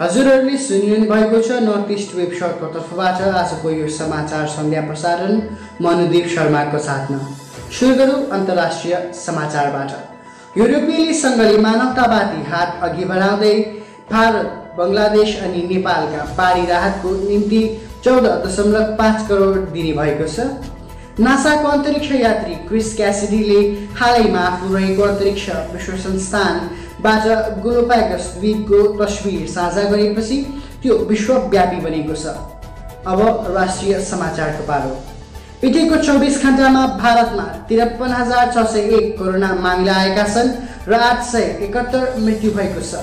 सुनिरहनु भएको छ नर्थ इस्ट वेब तर्फबाट आजको यो समाचार सन्ध्या प्रसारण। मनुदीप शर्माको साथमा सुरु गरौँ अन्तर्राष्ट्रिय समाचारबाट। युरोपियली सङ्घले मानवतावादी हात अघि बढाउँदै भारत बङ्गलादेश अनि नेपालका पारी राहतको निम्ति चौध दशमलव पाँच करोड दिने भएको छ। नासाको अन्तरिक्ष यात्री क्रिस क्यासिडीले हालैमा आफ्नो रहेको अन्तरिक्ष विश्व संस्थानबाट गोलोपागस द्वीपको तस्विर साझा गरेपछि त्यो विश्वव्यापी बनेको छ। अब राष्ट्रिय समाचारको पालो बितेको चौबिस घन्टामा भारतमा त्रिपन्न हजार छ सय एक कोरोना मामिला आएका छन् र आठ सय एकात्तर मृत्यु भएको छ।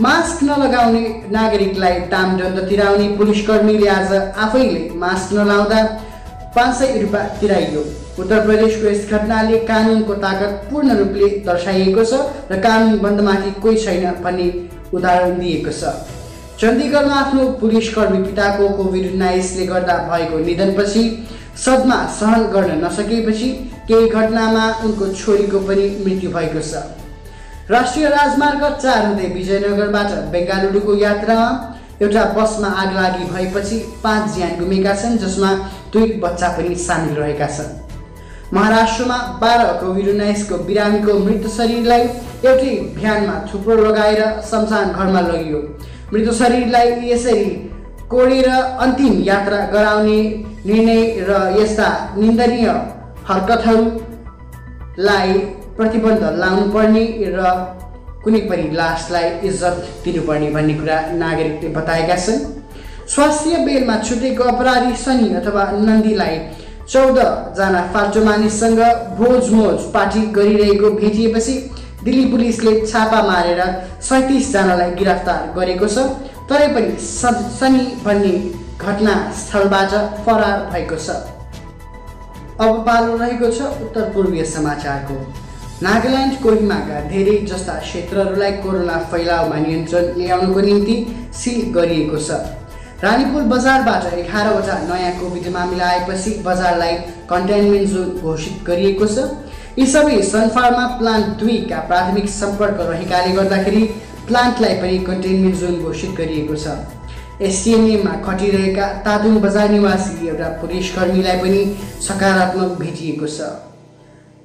मास्क नलगाउने नागरिकलाई दामदण्ड तिराउने पुलिसकर्मीले आज आफैले मास्क नलाउँदा पाँच सय रुपियाँ तिराइयो। उत्तर प्रदेशको यस घटनाले कानुनको ताकत पूर्ण रूपले दर्शाइएको छ र कानुन बन्दमाथि कोही छैन भन्ने उदाहरण दिएको छ। चण्डीगढमा आफ्नो पुलिसकर्मी पिताको कोभिड उन्नाइसले गर्दा भएको निधनपछि सदमा सहन गर्न नसकेपछि केही घटनामा उनको छोरीको पनि मृत्यु भएको छ। राष्ट्रिय राजमार्ग चार हुँदै विजयनगरबाट बेङ्गालुरुको यात्रामा एउटा बसमा आग लागि भएपछि पाँच ज्यान गुमेका छन् जसमा दुई बच्चा पनि सामेल रहेका छन्। महाराष्ट्रमा बाह्र कोभिड उन्नाइसको बिरामीको मृत शरीरलाई एउटै भ्यानमा थुप्रो लगाएर शमशान घरमा लगियो। मृत शरीरलाई यसरी कोडेर अन्तिम यात्रा गराउने निर्णय र यस्ता निन्दनीय हरकतहरूलाई प्रतिबन्ध लाउनुपर्ने र कुनै पनि लासलाई इज्जत दिनुपर्ने भन्ने कुरा नागरिकले बताएका छन्। स्वास्थ्य बेलमा छुटेको अपराधी शनि अथवा नन्दीलाई चौधजना फाल्टो मानिससँग भोजमोज पार्टी गरिरहेको भेटिएपछि दिल्ली पुलिसले छापा मारेर सैँतिसजनालाई गिरफ्तार गरेको छ। तरै पनि शनि भन्ने घटनास्थलबाट फरार भएको छ। अब पालो रहेको छ उत्तर पूर्वीय समाचारको। नागाल्यान्ड कोहिमाका धेरै जस्ता क्षेत्रहरूलाई कोरोना फैलाउमा नियन्त्रण ल्याउनको निम्ति सिल गरिएको छ। रानीपुल बजारबाट एघारवटा नयाँ कोभिड मामिला आएपछि बजारलाई कन्टेनमेन्ट जोन घोषित गरिएको छ। यी सबै सनफार्मा प्लान्ट दुईका प्राथमिक सम्पर्क रहेकाले गर्दाखेरि प्लान्टलाई पनि कन्टेनमेन्ट जोन घोषित गरिएको छ। एसटिएनएमा खटिरहेका तादुङ बजार निवासी एउटा पुलिसकर्मीलाई पनि सकारात्मक भेटिएको छ।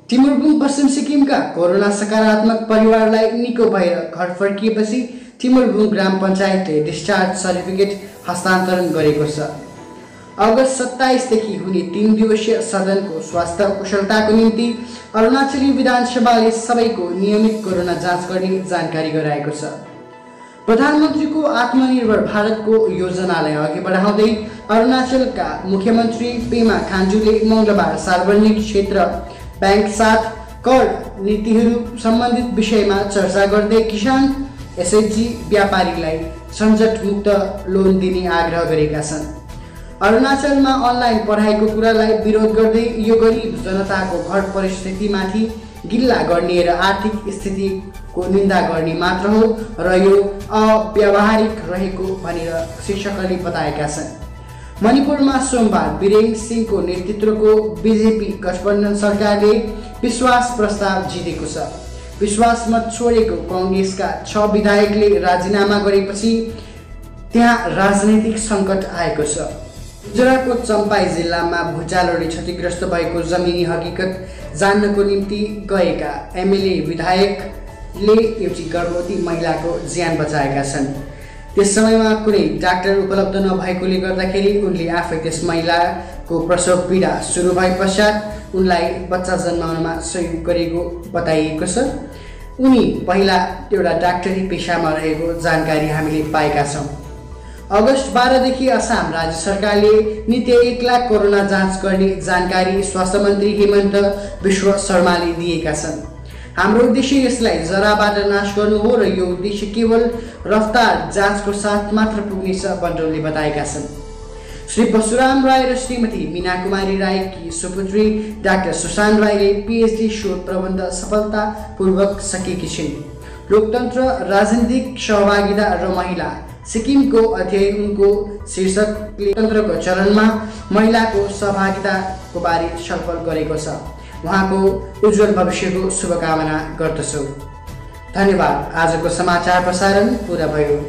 तिमुरबुङ पश्चिम सिक्किमका कोरोना सकारात्मक परिवारलाई निको भएर घर फर्किएपछि तिमुरबुङ ग्राम पञ्चायतले डिस्चार्ज सर्टिफिकेट हस्तान्तरण गरेको छ। अगस्त सत्ताइसदेखि हुने तिन दिवसीय सदनको स्वास्थ्य कुशलताको निम्ति अरुणाचली विधानसभाले सबैको नियमित कोरोना जाँच गर्ने जानकारी गराएको छ। प्रधानमन्त्रीको आत्मनिर्भर भारतको योजनालाई अघि बढाउँदै अरुणाचलका मुख्यमन्त्री पेमा खान्जुले मङ्गलबार सार्वजनिक क्षेत्र ब्याङ्क साथ कर नीतिहरू सम्बन्धित विषयमा चर्चा गर्दै किसान एसएचजी व्यापारीलाई सञ्जटमुक्त लोन दिने आग्रह गरेका छन्। अरुणाचलमा अनलाइन पढाइको कुरालाई विरोध गर्दै यो गरिब जनताको घर परिस्थितिमाथि गिल्ला गर्ने र आर्थिक स्थितिको निन्दा गर्ने मात्र हो र यो अव्यावहारिक रहेको भनेर शिक्षकहरूले बताएका छन्। मणिपुरमा सोमबार वीरेन सिंहको नेतृत्वको बिजेपी गठबन्धन सरकारले विश्वास प्रस्ताव जितेको छ। विश्वास मत छोडेको कङ्ग्रेसका छ विधायकले राजीनामा गरेपछि त्यहाँ राजनैतिक सङ्कट आएको छ। गुजरातको चम्पाई जिल्लामा भुइँचालोले क्षतिग्रस्त भएको जमिनी हकिकत जान्नको निम्ति गएका एमएलए विधायकले एउटी गर्भवती महिलाको ज्यान बचाएका छन्। त्यस समयमा कुनै डाक्टर उपलब्ध नभएकोले गर्दाखेरि उनले आफै त्यस महिलाको प्रसव पीडा सुरु भए पश्चात उनलाई बच्चा जन्माउनमा सहयोग गरेको बताइएको छ। उनी पहिला एउटा डाक्टरी पेसामा रहेको जानकारी हामीले पाएका छौँ। अगस्त बाह्रदेखि असम राज्य सरकारले नित्य एक लाख कोरोना जाँच गर्ने जानकारी स्वास्थ्य मन्त्री हेमन्त विश्व शर्माले दिएका छन्। हाम्रो उद्देश्य यसलाई जराबाट नाश गर्नु हो र यो उद्देश्य केवल रफ्तार जाँचको साथ मात्र पुग्नेछ बन्डलले बताएका छन्। श्री बसुराम राई र श्रीमती मिना कुमारी राईकी सुपुत्री डाक्टर सुशान्त राईले पिएचडी शोध प्रबन्ध सफलतापूर्वक सकेकी छिन्। लोकतन्त्र राजनीतिक सहभागिता र महिला सिक्किमको अध्ययन उनको शीर्षकले तन्त्रको चरणमा महिलाको सहभागिताको बारे छलफल गरेको छ। उहाँको उज्जवल भविष्यको शुभकामना गर्दछु। धन्यवाद। आजको समाचार प्रसारण पुरा भयो।